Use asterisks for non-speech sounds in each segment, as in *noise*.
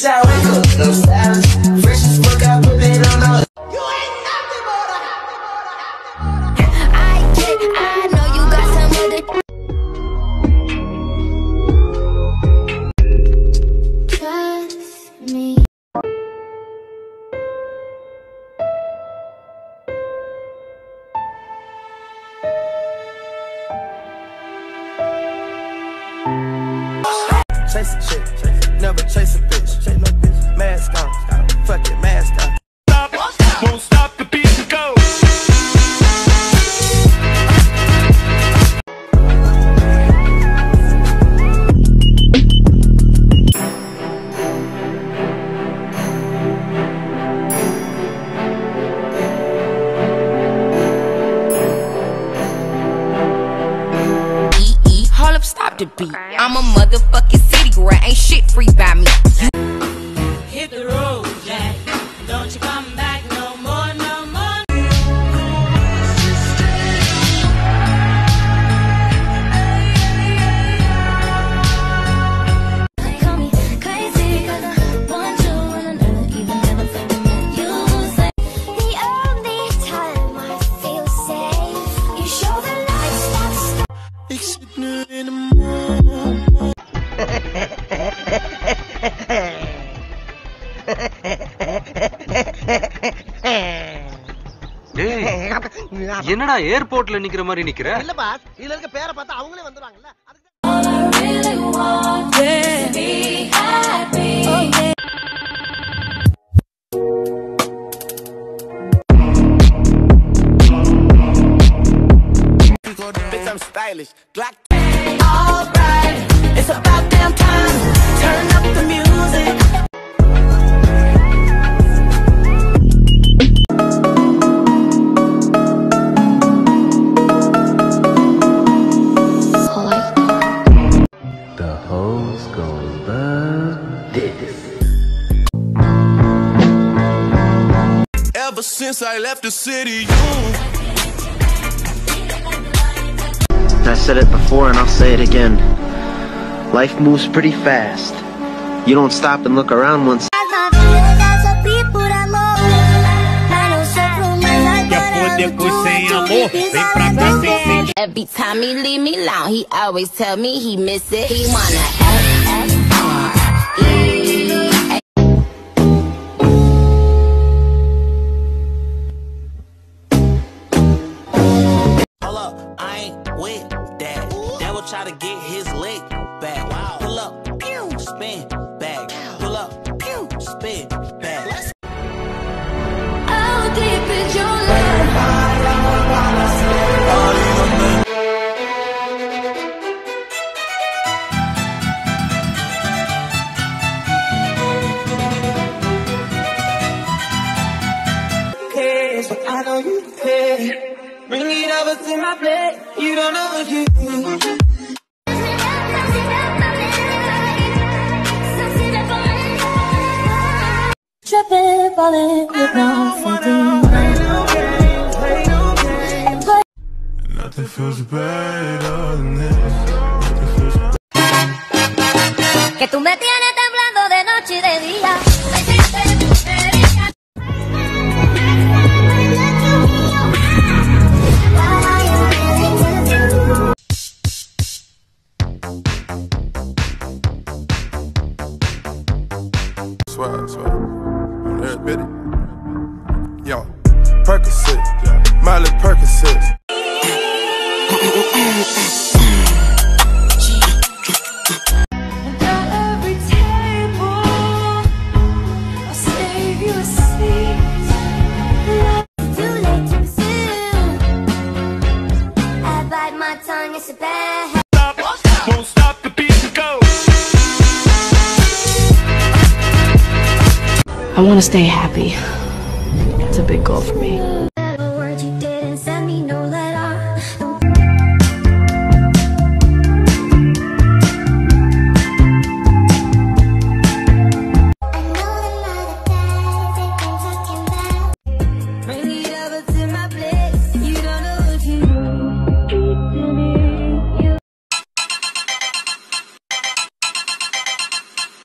bitch, I wake up, no stylish. Fresh as fuck, I put it on the. You ain't nothing but a. I get it, I know you got some other. Trust me. Chase a chick, never chase a bitch. Chase no bitch. Mask on, fuck it, mask on. Won't stop the beat to go. E-E. Stop the beat. I'm a motherfucking city girl, ain't shit free by me. Hit *laughs* என்னடா ஏர்போர்ட்ல நிக்கிற மாதிரி நிக்கிற இல்ல pass இதுல இருக்க பேரை பார்த்தா அவங்களே வந்துருவாங்கல்ல Bitch, I'm stylish. Glock. Since I left the city, I said it before and I'll say it again. Life moves pretty fast. You don't stop and look around once. Every time he leave me alone, he always tell me he miss it. He wanna F F get his leg back. Wow. Pull up, pew, spin back. Pull up, pew, spin back. How deep is your love? cares, but I know you care. Bring it over to my plate. You don't know what you Tripping, falling with no footing. nothing feels better than this. Que tú me tienes temblando soon. I bite my tongue, it's a bad habit. Won't stop the beat to go. I want to stay happy. big goal for me.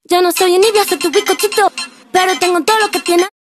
Yo no soy envidia, soy tu picochito, pero tengo todo lo que tiene.